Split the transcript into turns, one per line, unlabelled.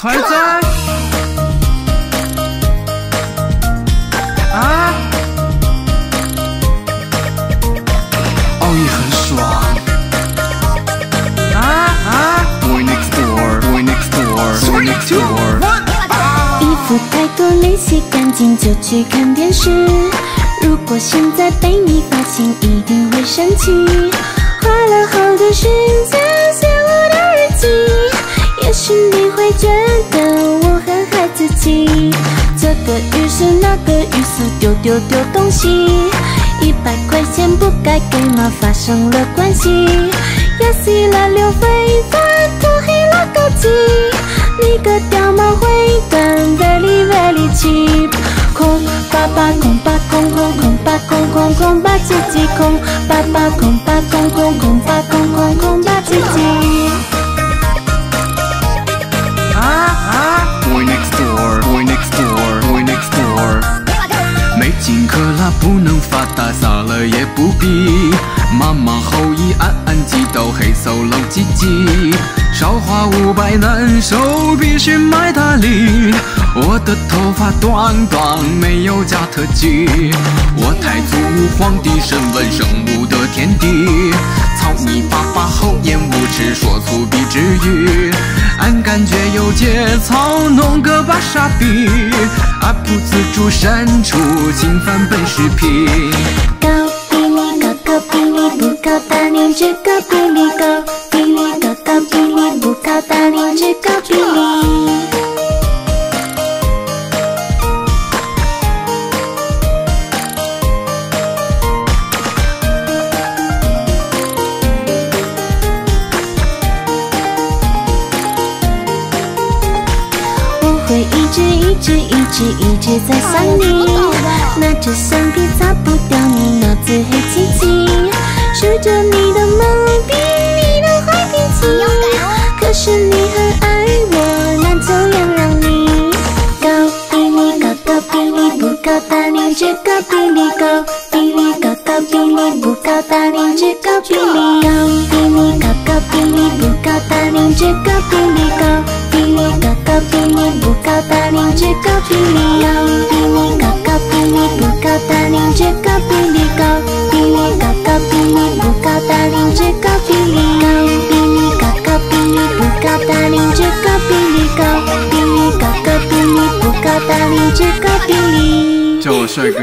快在啊！哦，你很爽啊啊！Boy next door, boy next door, boy next door。
衣服太多没洗干净就去看电视。如果现在被你发现，一定会生气。花了好多时间个浴室那个浴室丢丢丢东西，一百块钱不该给吗？发生了关系，压死了刘非凡，涂黑了高级，你个掉毛会断，very very cheap。空爸爸空爸空空空爸空空空爸自己空爸爸空爸空空空爸空空
发达，撒了也不必。妈妈后羿暗暗祈祷，黑手老鸡鸡。少花五百难受，必须买大礼。我的头发短短，没有加特技。我太祖皇帝身份，生物的天地。操你爸爸厚颜无耻，说粗鄙之语。俺感觉有节操，弄个巴傻逼。阿不自主删除侵犯本视频。
高比你高，高比你不高，大你只高比你。高比你高，高比你不高，大你只高比你。直一直一直一直在想你，拿着橡皮擦不掉你脑子黑漆漆，数着你的毛病，你的坏脾气。可是你很爱我，那就原谅你。高比例高高比例不高，大脸只高比例高比例高高比例不高，大脸只高比例高比例高高比例不高，大脸只高比例高比你高高比你不高 pini, 比你高，比你高高，比你 jika 只高比你高，比你高高，比你 kaka 只高比你高，比你高高，比你不高 jika 比你
叫我帅哥。